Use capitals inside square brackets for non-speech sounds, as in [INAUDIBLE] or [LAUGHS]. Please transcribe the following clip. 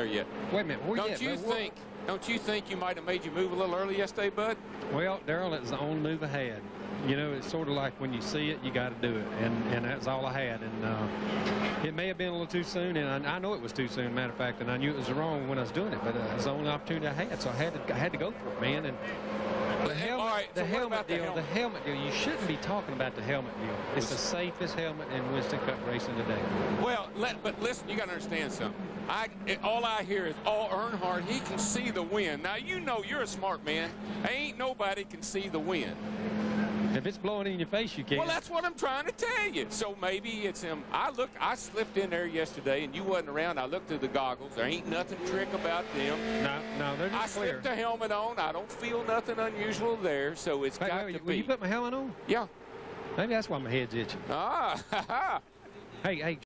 yet. Wait a minute. Don't you think? Don't you think you might have made you move a little early yesterday, bud? Well, Darrell, it's the only move I had. You know, it's sort of like when you see it, you got to do it, and and that's all I had. And uh, it may have been a little too soon, and I, I know it was too soon. Matter of fact, and I knew it was wrong when I was doing it, but uh, it was the only opportunity I had, so I had to I had to go for it, man. And the helmet, All right, the so helmet about the deal, helmet? the helmet deal. You shouldn't be talking about the helmet deal. It's the safest helmet in Winston Cup racing today. Well, let, but listen, you got to understand something. I it, all I hear is, "Oh, Earnhardt, he can see the wind." Now you know you're a smart man. Ain't nobody can see the wind. [LAUGHS] If it's blowing in your face, you can't. Well, that's what I'm trying to tell you. So maybe it's him. I looked, I slipped in there yesterday, and you wasn't around. I looked through the goggles. There ain't nothing trick about them. no, no, they're I just clear. slipped a helmet on. I don't feel nothing unusual there, so it's Wait, got wait, to will be. you put my helmet on? yeah. Maybe that's why my head's itching. Ah, [LAUGHS] ha, ha. Hey, hey,